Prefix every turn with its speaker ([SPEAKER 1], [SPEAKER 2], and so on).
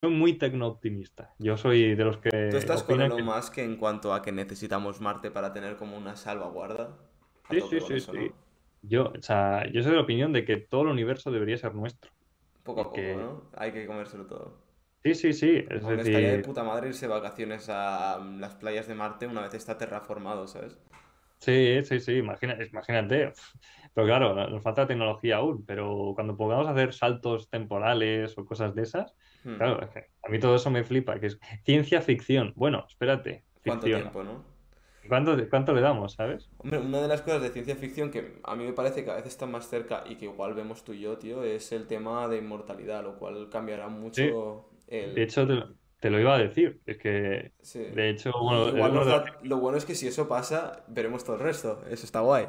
[SPEAKER 1] soy muy tecno-optimista. Yo soy de los
[SPEAKER 2] ¿Tú
[SPEAKER 1] que
[SPEAKER 2] estás con Elon
[SPEAKER 1] que
[SPEAKER 2] Musk en cuanto a que necesitamos Marte para tener como una salvaguarda?
[SPEAKER 1] Sí, sí, sí,
[SPEAKER 2] eso,
[SPEAKER 1] sí.
[SPEAKER 2] ¿no?
[SPEAKER 1] Yo, o sea, yo soy de la opinión de que todo el universo debería ser nuestro.
[SPEAKER 2] Poco a poco, ¿no? Hay que comérselo todo.
[SPEAKER 1] sí, sí, sí, es
[SPEAKER 2] Aunque estaría de
[SPEAKER 1] decir,
[SPEAKER 2] puta madre irse de vacaciones a las playas de Marte una vez está terraformado, ¿sabes?
[SPEAKER 1] Sí, sí, sí, imagina, imagínate. Pero claro, no- nos falta tecnología aún, pero cuando podamos hacer saltos temporales o cosas de esas,
[SPEAKER 2] Hmm.
[SPEAKER 1] claro, es que a mí todo eso me flipa, que es ciencia ficción. Bueno, espérate,
[SPEAKER 2] ¿Cuánto tiempo, no?
[SPEAKER 1] ¿Cuánto, cuánto le damos, sabes?
[SPEAKER 2] Hombre, una de las cosas de ciencia ficción que a mí me parece que a veces está más cerca y que igual vemos tú y yo, tío, es el tema de inmortalidad, lo cual cambiará
[SPEAKER 1] Sí,
[SPEAKER 2] mucho
[SPEAKER 1] de
[SPEAKER 2] el...
[SPEAKER 1] hecho te, lo te lo iba a decir, es que,
[SPEAKER 2] Sí.
[SPEAKER 1] de hecho, bueno,
[SPEAKER 2] da... Lo bueno es que si eso pasa, veremos todo el resto. Eso está guay.